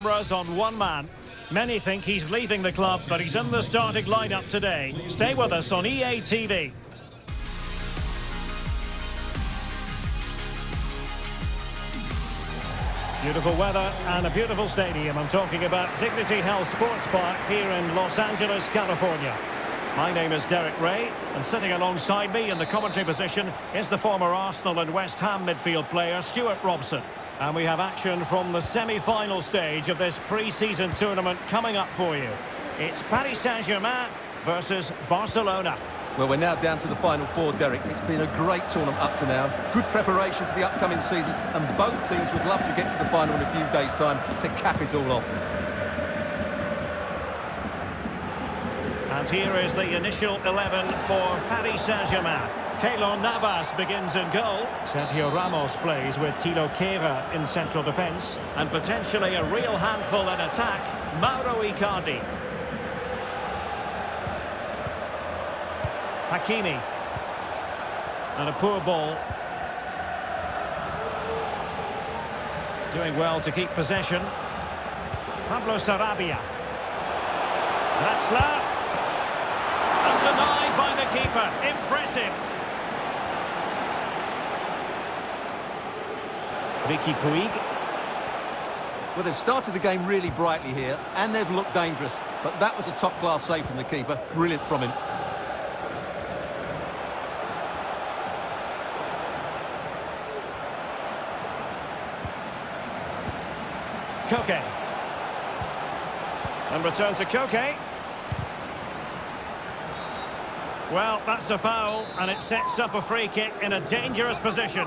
cameras on one man. Many think he's leaving the club, but he's in the starting lineup today. Stay with us on EA TV. Beautiful weather and a beautiful stadium. I'm talking about Dignity Health Sports Park here in Los Angeles, California. My name is Derek Rae, and sitting alongside me in the commentary position is the former Arsenal and West Ham midfield player, Stewart Robson. And we have action from the semi-final stage of this pre-season tournament coming up for you. It's Paris Saint-Germain versus Barcelona. Well, we're now down to the final four, Derek. It's been a great tournament up to now. Good preparation for the upcoming season, and both teams would love to get to the final in a few days' time to cap it all off. And here is the initial 11 for Paris Saint-Germain. Keylor Navas begins in goal. Sergio Ramos plays with Tilo Kehrer in central defence. And potentially a real handful in attack, Mauro Icardi. Hakimi. And a poor ball. Doing well to keep possession. Pablo Sarabia. Draxler. And denied by the keeper. Impressive. Riqui Puig. Well, they've started the game really brightly here, and they've looked dangerous. But that was a top-class save from the keeper. Brilliant from him. Koke. And return to Koke. Well, that's a foul, and it sets up a free kick in a dangerous position.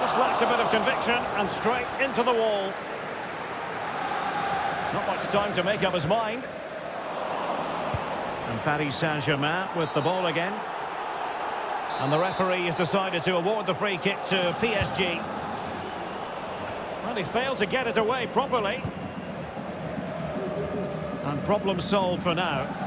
Just lacked and straight into the wall. Not much time to make up his mind. And Paris Saint-Germain with the ball again. And the referee has decided to award the free kick to PSG. Well, he failed to get it away properly. And problem solved for now.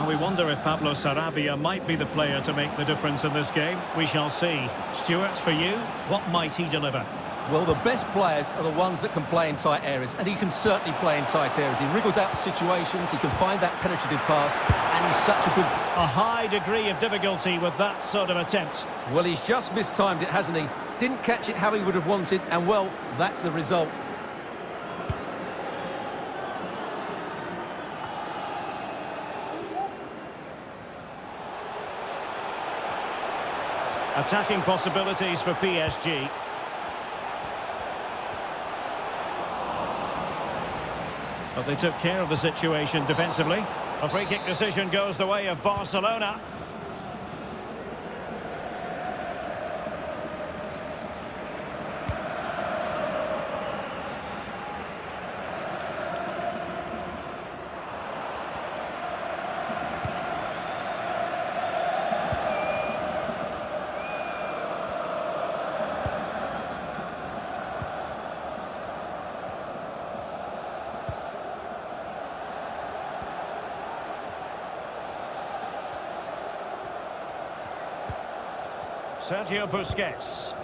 Well, we wonder if Pablo Sarabia might be the player to make the difference in this game. We shall see. Stuart, for you, what might he deliver? Well, the best players are the ones that can play in tight areas, and he can certainly play in tight areas. He wriggles out situations, he can find that penetrative pass, and he's such a good... A high degree of difficulty with that sort of attempt. Well, he's just mistimed it, hasn't he? Didn't catch it how he would have wanted, and, well, that's the result. Attacking possibilities for PSG. But they took care of the situation defensively. A free kick decision goes the way of Barcelona. Sergio Busquets.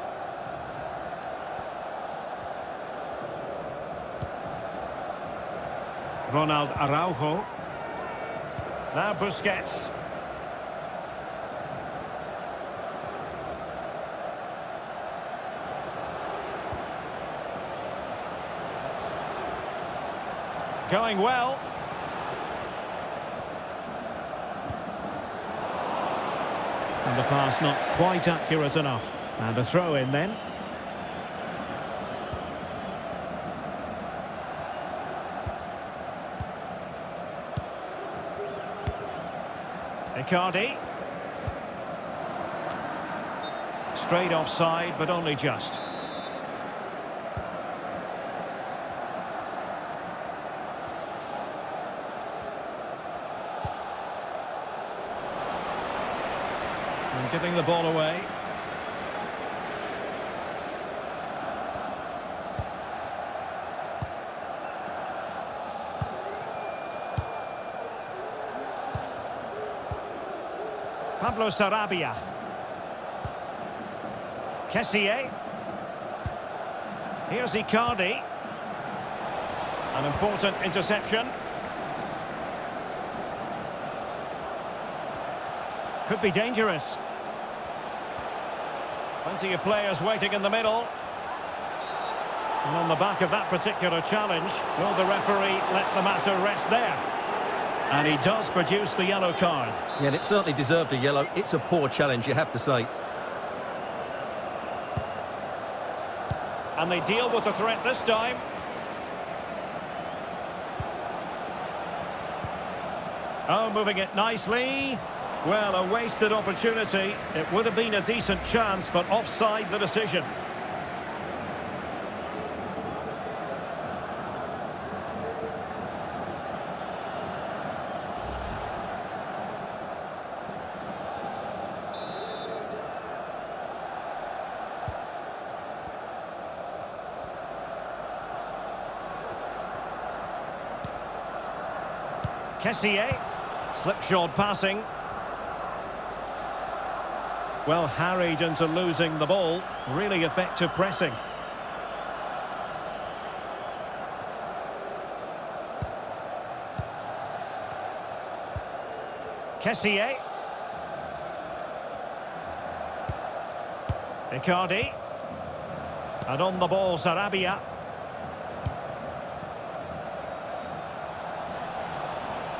Ronald Araujo. Now Busquets. Going well. The pass not quite accurate enough. And a throw in then. Icardi. Straight offside, but only just. Giving the ball away. Pablo Sarabia. Kessié. Here's Icardi. An important interception. Could be dangerous. Plenty of players waiting in the middle. And on the back of that particular challenge, will the referee let the matter rest there? And he does produce the yellow card. Yeah, and it certainly deserved a yellow. It's a poor challenge, you have to say. And they deal with the threat this time. Oh, moving it nicely. Well, a wasted opportunity. It would have been a decent chance, but offside the decision. Kessié. Slipshod passing. Well, harried into losing the ball. Really effective pressing. Kessié. Icardi. And on the ball, Sarabia.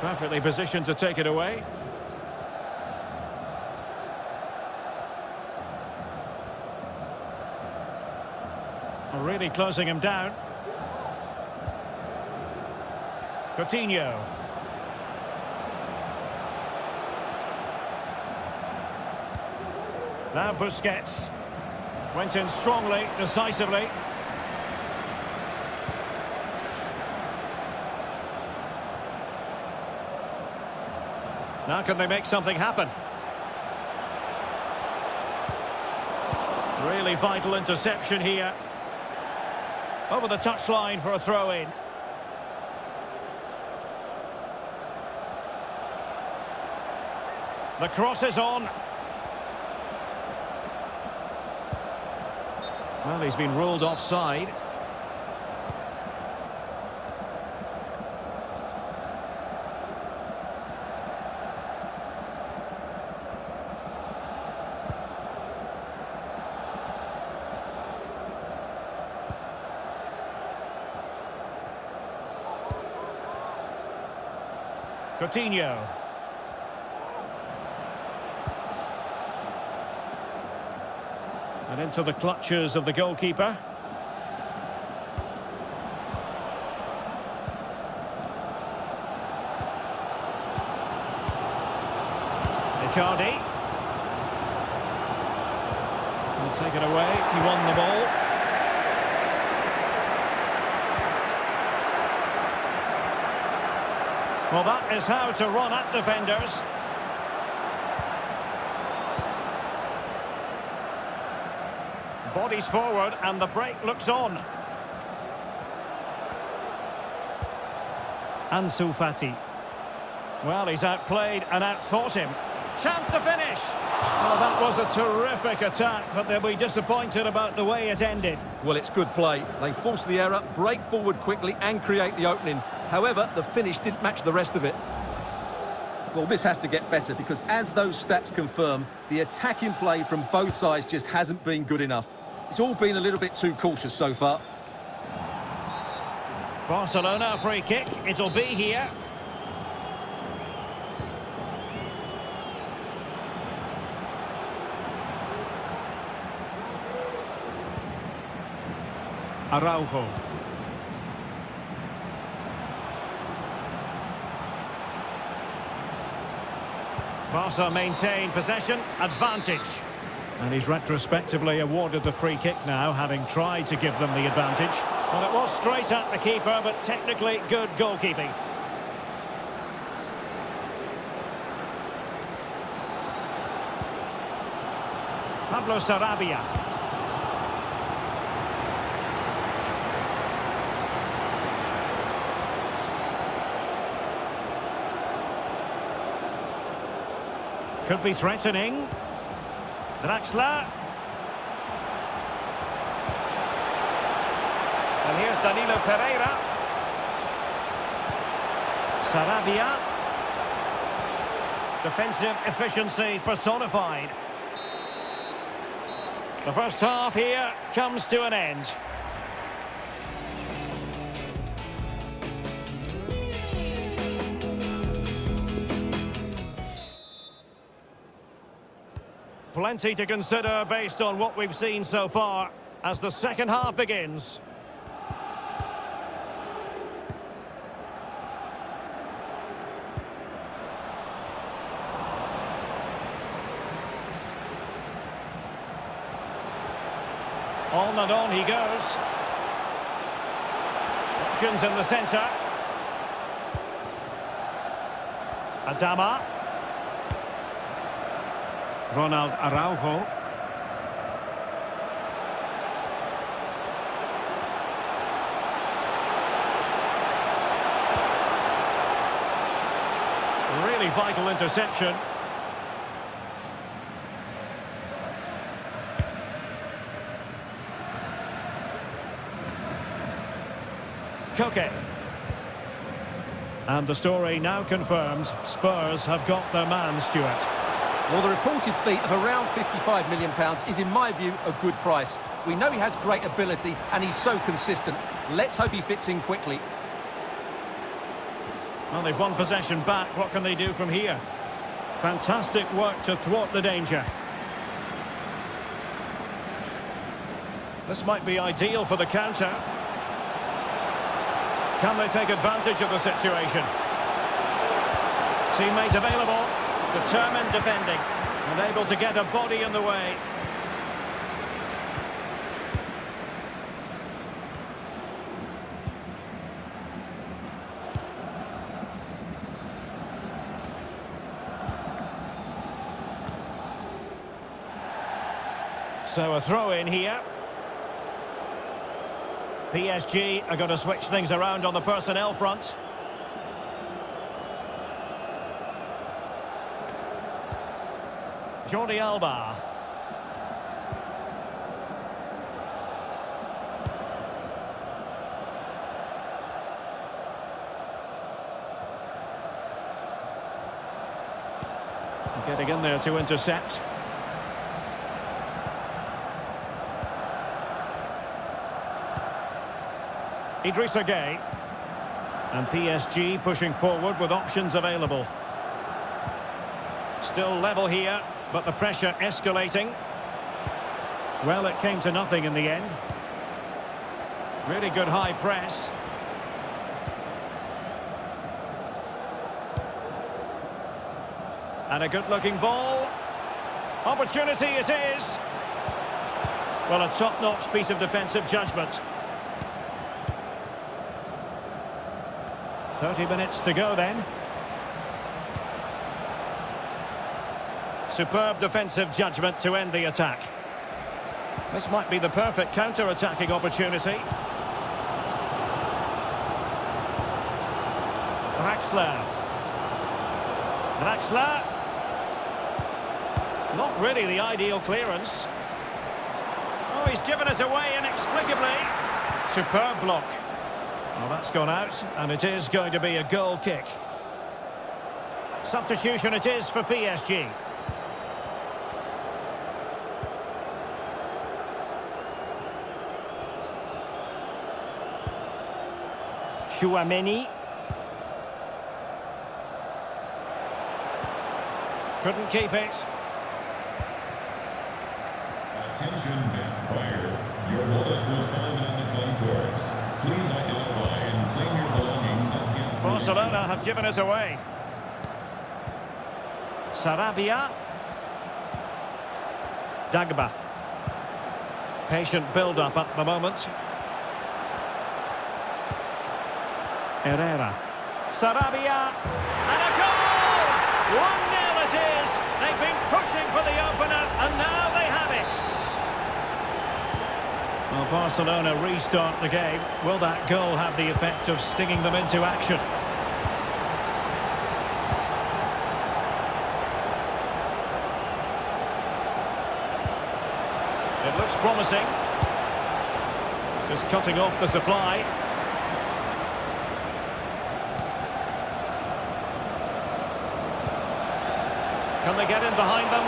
Perfectly positioned to take it away. Really closing him down. Coutinho. Now Busquets. Went in strongly, decisively. Now can they make something happen? Really vital interception here. Over the touchline for a throw-in. The cross is on. Well, he's been ruled offside. Coutinho. And into the clutches of the goalkeeper. Icardi. Will take it away. He won the ball. Well, that is how to run at defenders. Bodies forward and the break looks on. Ansu Fati. Well, he's outplayed and outthought him. Chance to finish. Well, that was a terrific attack, but they'll be disappointed about the way it ended. Well, it's good play. They force the error, break forward quickly and create the opening. However, the finish didn't match the rest of it. Well, this has to get better because as those stats confirm, the attacking play from both sides just hasn't been good enough. It's all been a little bit too cautious so far. Barcelona free kick. It'll be here. Araujo. Barca maintain possession, advantage. And he's retrospectively awarded the free kick now, having tried to give them the advantage. Well, it was straight at the keeper, but technically good goalkeeping. Pablo Sarabia. Could be threatening. Draxler. And here's Danilo Pereira. Sarabia. Defensive efficiency personified. The first half here comes to an end. Plenty to consider based on what we've seen so far as the second half begins. On and on he goes. Options in the centre. Adama. Ronald Araujo. Really vital interception. Koke. And the story now confirmed. Spurs have got their man, Stewart. Well, the reported fee of around £55 million is, in my view, a good price. We know he has great ability and he's so consistent. Let's hope he fits in quickly. Well, they've won possession back. What can they do from here? Fantastic work to thwart the danger. This might be ideal for the counter. Can they take advantage of the situation? Teammate available. Determined defending. And able to get a body in the way. So a throw in here. PSG are going to switch things around on the personnel front. Jordi Alba. Getting in there to intercept. Idrissa Gueye. And PSG pushing forward with options available. Still level here, but the pressure escalating. Well, it came to nothing in the end. Really good high press. And a good-looking ball. Opportunity it is. Well, a top-notch piece of defensive judgment. 30 minutes to go then. Superb defensive judgment to end the attack. This might be the perfect counter-attacking opportunity. Draxler. Draxler. Not really the ideal clearance. Oh, he's given us away inexplicably. Superb block. Well, that's gone out, and it is going to be a goal kick. Substitution it is for PSG. Chouameni. Couldn't keep it. Attention, fire. Your bullet was found on the concourse. Please identify and claim your belongings against Barcelona have given us away. Sarabia. Dagba. Patient build-up at the moment. Herrera. Sarabia. And a goal! 1-0 it is. They've been pushing for the opener and now they have it. Well, Barcelona restart the game. Will that goal have the effect of stinging them into action? It looks promising. Just cutting off the supply. Can they get in behind them?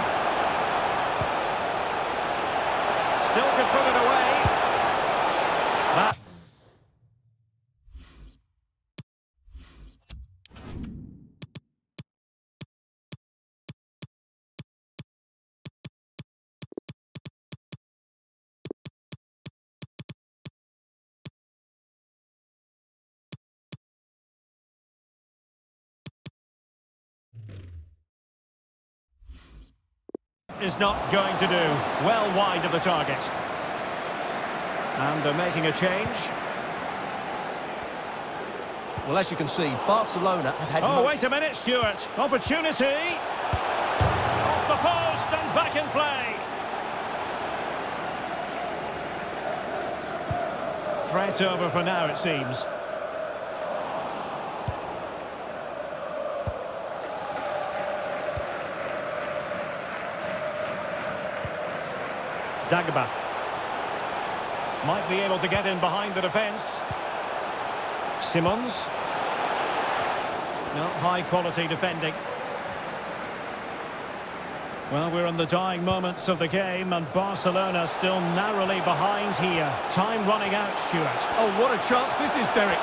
Still could put it away. Is not going to do. Well wide of the target. And they're making a change. Well, as you can see, Barcelona have had... Oh, mo- wait a minute, Stewart. Opportunity. Off the post and back in play. Threat over for now, it seems. Dagba. Might be able to get in behind the defence. Simons. Not high quality defending. Well, we're in the dying moments of the game and Barcelona still narrowly behind here. Time running out, Stewart. Oh, what a chance this is, Derek.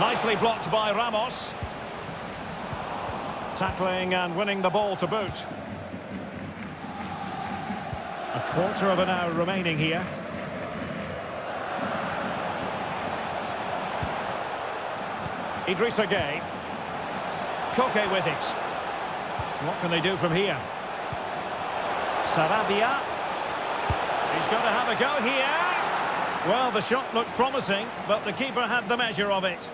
Nicely blocked by Ramos. Tackling and winning the ball to boot. A quarter of an hour remaining here. Idrissa Gueye. Koke with it. What can they do from here? Sarabia. He's going to have a go here. Well, the shot looked promising, but the keeper had the measure of it.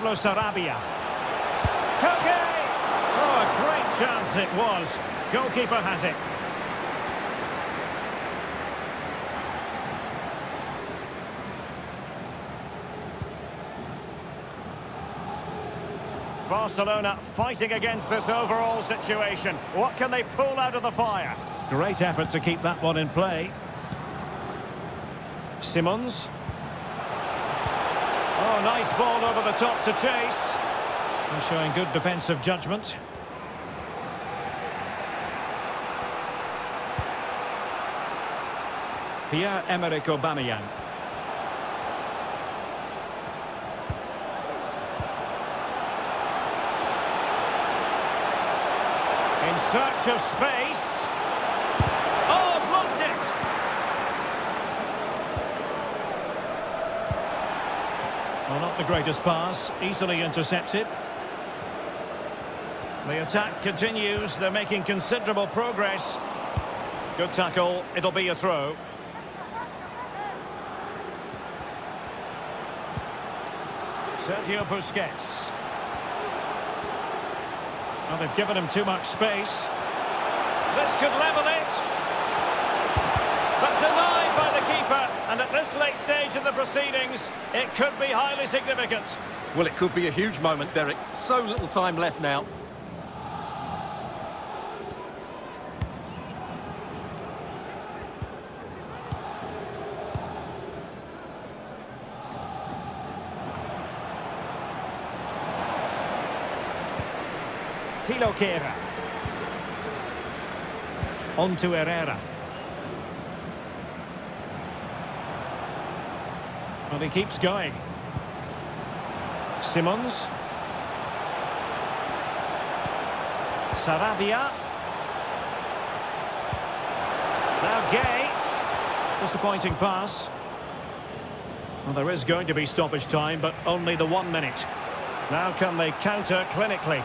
Pablo Sarabia. Koke! Oh, a great chance it was. Goalkeeper has it. Barcelona fighting against this overall situation. What can they pull out of the fire? Great effort to keep that one in play. Simons. Nice ball over the top to chase. And showing good defensive judgment. Pierre-Emerick Aubameyang. In search of space. Oh, blocked it! Well, not the greatest pass. Easily intercepted. The attack continues. They're making considerable progress. Good tackle. It'll be a throw. Sergio Busquets. Well, they've given him too much space. This could level it. But denied by the keeper. And at this late stage in the proceedings, it could be highly significant. Well, it could be a huge moment, Derek. So little time left now. Tilo Kehrer. On to Herrera. Well, he keeps going. Simons. Sarabia. Now Gueye. Disappointing pass. Well, there is going to be stoppage time, but only the one minute. Now can they counter clinically?